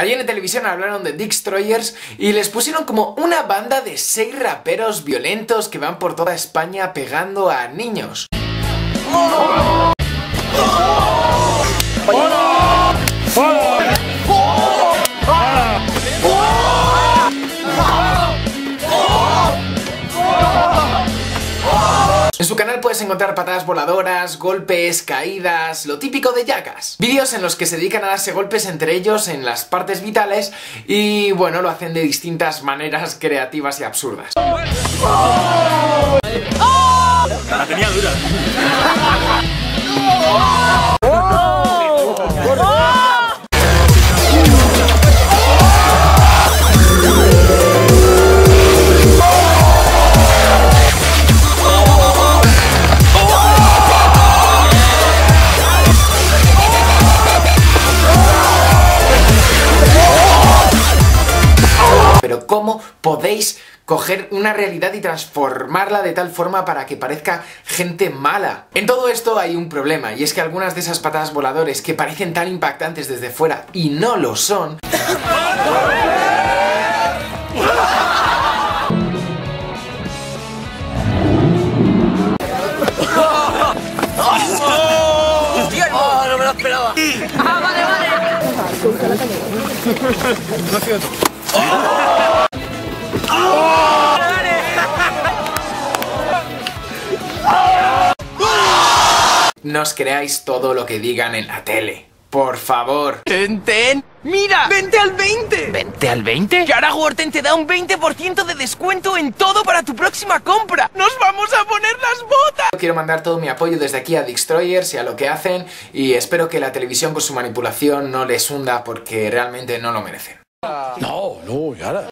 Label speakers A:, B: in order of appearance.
A: Allí en televisión hablaron de Destroyers y les pusieron como una banda de seis raperos violentos que van por toda España pegando a niños. Su canal puedes encontrar patadas voladoras, golpes, caídas, lo típico de Jackass. Vídeos en los que se dedican a darse golpes entre ellos en las partes vitales y bueno, lo hacen de distintas maneras creativas y absurdas.
B: La tenía dura.
A: ¿Cómo podéis coger una realidad y transformarla de tal forma para que parezca gente mala? En todo esto hay un problema, y es que algunas de esas patadas voladores que parecen tan impactantes desde fuera y no lo son...
B: ¡Oh, no me
A: No os creáis todo lo que digan en la tele. Por favor.
C: ¡Ten, ten! ¡Mira! ¡Vente al 20!
B: ¿Vente al 20?
C: Que ahora Gorten te da un 20% de descuento en todo para tu próxima compra. ¡Nos vamos a poner las botas!
A: Quiero mandar todo mi apoyo desde aquí a Destroyers y a lo que hacen y espero que la televisión con su manipulación no les hunda porque realmente no lo merecen.
B: No, no, y ahora.